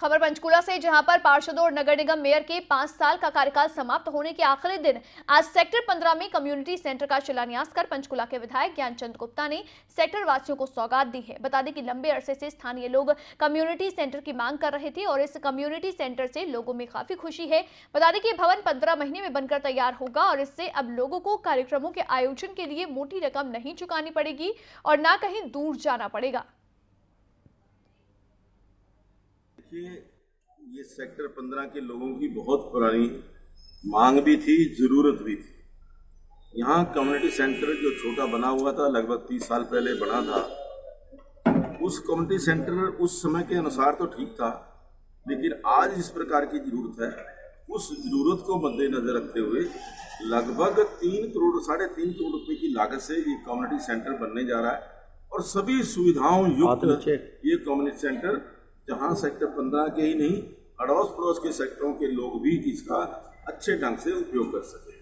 खबर पंचकुला से, जहाँ पर पार्षदों और नगर निगम मेयर के पाँच साल का कार्यकाल समाप्त होने के आखिरी दिन आज सेक्टर 15 में कम्युनिटी सेंटर का शिलान्यास कर पंचकुला के विधायक ज्ञानचंद गुप्ता ने सेक्टर वासियों को सौगात दी है। बता दें कि लंबे अरसे से स्थानीय लोग कम्युनिटी सेंटर की मांग कर रहे थे और इस कम्युनिटी सेंटर से लोगों में काफ़ी खुशी है। बता दें कि भवन पंद्रह महीने में बनकर तैयार होगा और इससे अब लोगों को कार्यक्रमों के आयोजन के लिए मोटी रकम नहीं चुकानी पड़ेगी और न कहीं दूर जाना पड़ेगा। देखिए ये सेक्टर पंद्रह के लोगों की बहुत पुरानी मांग भी थी ज़रूरत भी थी। यहाँ कम्युनिटी सेंटर जो छोटा बना हुआ था लगभग तीस साल पहले बना था उस कम्युनिटी सेंटर उस समय के अनुसार तो ठीक था लेकिन आज इस प्रकार की ज़रूरत है उस ज़रूरत को मद्देनजर रखते हुए लगभग तीन करोड़ साढ़े तीन करोड़ रुपए की लागत से ये कम्युनिटी सेंटर बनने जा रहा है। और सभी सुविधाओं युक्त ये कम्युनिटी सेंटर जहाँ सेक्टर पंद्रह के ही नहीं अड़ोस पड़ोस के सेक्टरों के लोग भी इसका अच्छे ढंग से उपयोग कर सके।